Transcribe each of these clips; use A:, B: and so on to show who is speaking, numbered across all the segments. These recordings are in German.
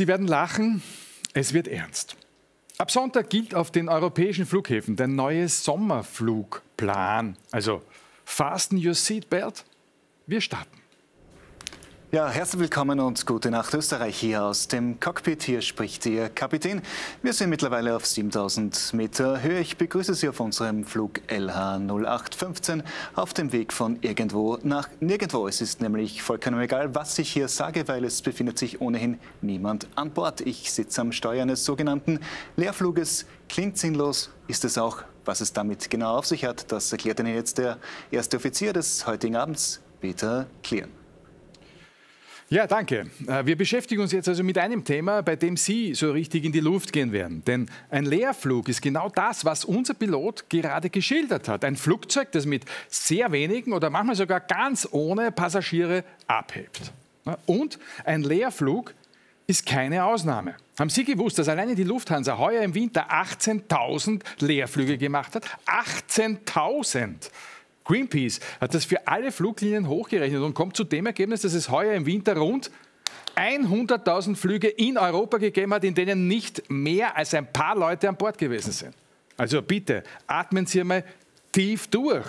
A: Sie werden lachen, es wird ernst. Ab Sonntag gilt auf den europäischen Flughäfen der neue Sommerflugplan. Also fasten your seatbelt, wir starten.
B: Ja, herzlich willkommen und gute Nacht Österreich hier aus dem Cockpit. Hier spricht Ihr Kapitän. Wir sind mittlerweile auf 7000 Meter Höhe. Ich begrüße Sie auf unserem Flug LH 0815 auf dem Weg von irgendwo nach nirgendwo. Es ist nämlich vollkommen egal, was ich hier sage, weil es befindet sich ohnehin niemand an Bord. Ich sitze am Steuer eines sogenannten Leerfluges. Klingt sinnlos, ist es auch. Was es damit genau auf sich hat, das erklärt Ihnen jetzt der erste Offizier des heutigen Abends, Peter Klieren.
A: Ja, danke. Äh, wir beschäftigen uns jetzt also mit einem Thema, bei dem Sie so richtig in die Luft gehen werden. Denn ein Leerflug ist genau das, was unser Pilot gerade geschildert hat. Ein Flugzeug, das mit sehr wenigen oder manchmal sogar ganz ohne Passagiere abhebt. Und ein Leerflug ist keine Ausnahme. Haben Sie gewusst, dass alleine die Lufthansa heuer im Winter 18.000 Leerflüge gemacht hat? 18.000! Greenpeace hat das für alle Fluglinien hochgerechnet und kommt zu dem Ergebnis, dass es heuer im Winter rund 100.000 Flüge in Europa gegeben hat, in denen nicht mehr als ein paar Leute an Bord gewesen sind. Also bitte, atmen Sie einmal tief durch.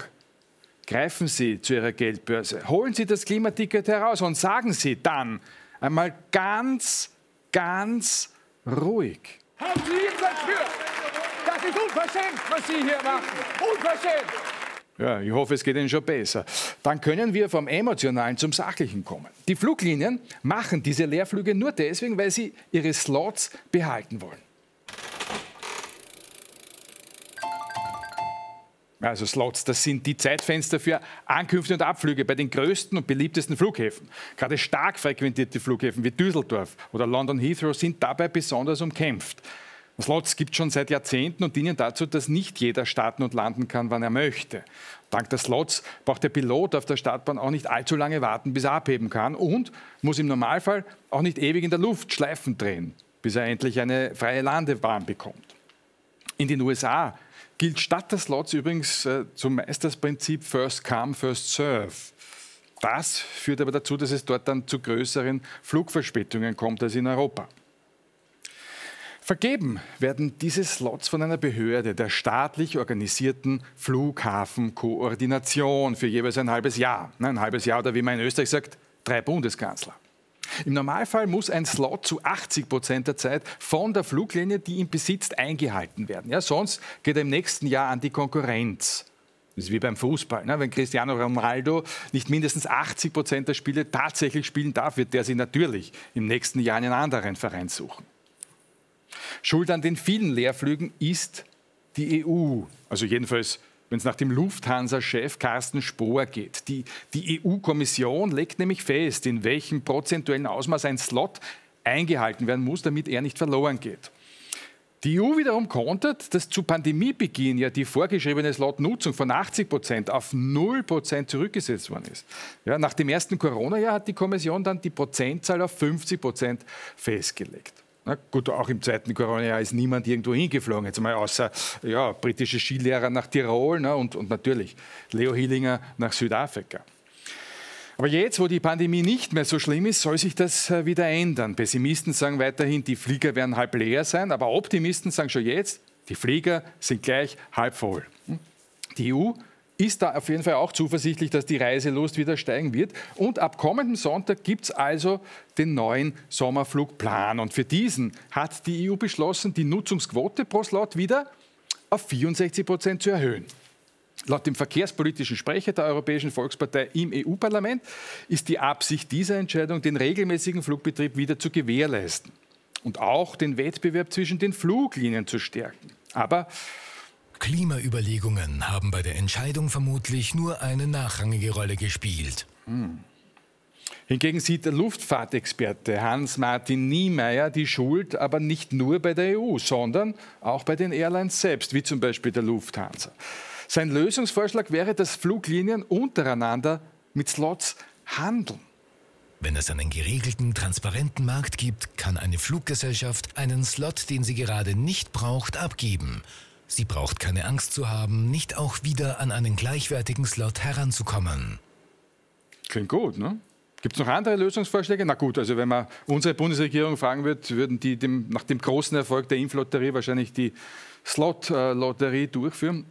A: Greifen Sie zu Ihrer Geldbörse, holen Sie das Klimaticket heraus und sagen Sie dann einmal ganz, ganz ruhig.
C: Haben Sie dafür! Das ist unverschämt, was Sie hier machen! Unverschämt!
A: Ja, ich hoffe, es geht Ihnen schon besser. Dann können wir vom Emotionalen zum Sachlichen kommen. Die Fluglinien machen diese Leerflüge nur deswegen, weil sie ihre Slots behalten wollen. Also Slots, das sind die Zeitfenster für Ankünfte und Abflüge bei den größten und beliebtesten Flughäfen. Gerade stark frequentierte Flughäfen wie Düsseldorf oder London Heathrow sind dabei besonders umkämpft. Slots gibt es schon seit Jahrzehnten und dienen dazu, dass nicht jeder starten und landen kann, wann er möchte. Dank der Slots braucht der Pilot auf der Startbahn auch nicht allzu lange warten, bis er abheben kann und muss im Normalfall auch nicht ewig in der Luft Schleifen drehen, bis er endlich eine freie Landebahn bekommt. In den USA gilt statt der Slots übrigens äh, zumeist das Prinzip First Come, First Serve. Das führt aber dazu, dass es dort dann zu größeren Flugverspätungen kommt als in Europa. Vergeben werden diese Slots von einer Behörde der staatlich organisierten Flughafenkoordination für jeweils ein halbes Jahr. Ein halbes Jahr oder wie man in Österreich sagt, drei Bundeskanzler. Im Normalfall muss ein Slot zu 80 Prozent der Zeit von der Fluglinie, die ihn besitzt, eingehalten werden. Ja, sonst geht er im nächsten Jahr an die Konkurrenz. Das ist wie beim Fußball. Ne? Wenn Cristiano Ronaldo nicht mindestens 80 Prozent der Spiele tatsächlich spielen darf, wird der sich natürlich im nächsten Jahr einen anderen Verein suchen. Schuld an den vielen Leerflügen ist die EU. Also jedenfalls, wenn es nach dem Lufthansa-Chef Carsten Spohr geht. Die, die EU-Kommission legt nämlich fest, in welchem prozentuellen Ausmaß ein Slot eingehalten werden muss, damit er nicht verloren geht. Die EU wiederum kontert, dass zu Pandemiebeginn ja die vorgeschriebene Slot-Nutzung von 80 Prozent auf 0 Prozent zurückgesetzt worden ist. Ja, nach dem ersten Corona-Jahr hat die Kommission dann die Prozentzahl auf 50 Prozent festgelegt. Na gut, auch im zweiten Corona-Jahr ist niemand irgendwo hingeflogen, jetzt mal außer ja, britische Skilehrer nach Tirol ne, und, und natürlich Leo Hillinger nach Südafrika. Aber jetzt, wo die Pandemie nicht mehr so schlimm ist, soll sich das äh, wieder ändern. Pessimisten sagen weiterhin, die Flieger werden halb leer sein, aber Optimisten sagen schon jetzt, die Flieger sind gleich halb voll. Hm? Die EU ist da auf jeden Fall auch zuversichtlich, dass die Reiselust wieder steigen wird. Und ab kommendem Sonntag gibt es also den neuen Sommerflugplan. Und für diesen hat die EU beschlossen, die Nutzungsquote pro Slot wieder auf 64 Prozent zu erhöhen. Laut dem verkehrspolitischen Sprecher der Europäischen Volkspartei im EU-Parlament ist die Absicht dieser Entscheidung, den regelmäßigen Flugbetrieb wieder zu gewährleisten und auch den Wettbewerb zwischen den Fluglinien zu stärken. Aber
D: Klimaüberlegungen haben bei der Entscheidung vermutlich nur eine nachrangige Rolle gespielt. Hm.
A: Hingegen sieht der Luftfahrtexperte Hans-Martin Niemeyer die Schuld aber nicht nur bei der EU, sondern auch bei den Airlines selbst, wie zum Beispiel der Lufthansa. Sein Lösungsvorschlag wäre, dass Fluglinien untereinander mit Slots handeln.
D: Wenn es einen geregelten, transparenten Markt gibt, kann eine Fluggesellschaft einen Slot, den sie gerade nicht braucht, abgeben. Sie braucht keine Angst zu haben, nicht auch wieder an einen gleichwertigen Slot heranzukommen.
A: Klingt gut, ne? Gibt es noch andere Lösungsvorschläge? Na gut, also wenn man unsere Bundesregierung fragen würde, würden die dem, nach dem großen Erfolg der Impflotterie wahrscheinlich die Slot-Lotterie durchführen.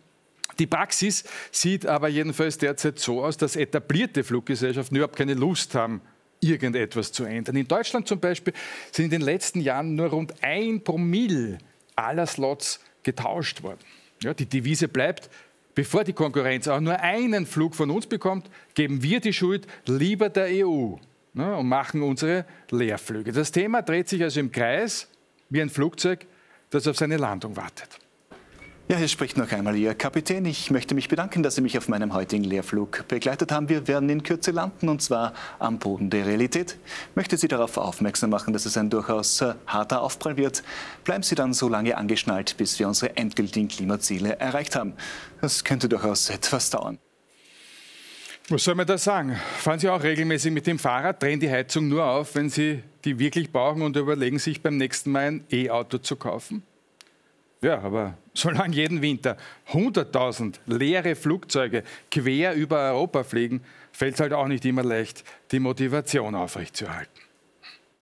A: Die Praxis sieht aber jedenfalls derzeit so aus, dass etablierte Fluggesellschaften überhaupt keine Lust haben, irgendetwas zu ändern. In Deutschland zum Beispiel sind in den letzten Jahren nur rund ein Promille aller Slots getauscht worden. Ja, die Devise bleibt, bevor die Konkurrenz auch nur einen Flug von uns bekommt, geben wir die Schuld lieber der EU ne, und machen unsere Leerflüge. Das Thema dreht sich also im Kreis wie ein Flugzeug, das auf seine Landung wartet.
B: Ja, hier spricht noch einmal Ihr Kapitän. Ich möchte mich bedanken, dass Sie mich auf meinem heutigen Lehrflug begleitet haben. Wir werden in Kürze landen und zwar am Boden der Realität. Ich möchte Sie darauf aufmerksam machen, dass es ein durchaus äh, harter Aufprall wird. Bleiben Sie dann so lange angeschnallt, bis wir unsere endgültigen Klimaziele erreicht haben. Das könnte durchaus etwas dauern.
A: Was soll man da sagen? Fahren Sie auch regelmäßig mit dem Fahrrad, drehen die Heizung nur auf, wenn Sie die wirklich brauchen und überlegen sich beim nächsten Mal ein E-Auto zu kaufen? Ja, aber solange jeden Winter 100.000 leere Flugzeuge quer über Europa fliegen, fällt es halt auch nicht immer leicht, die Motivation aufrechtzuerhalten.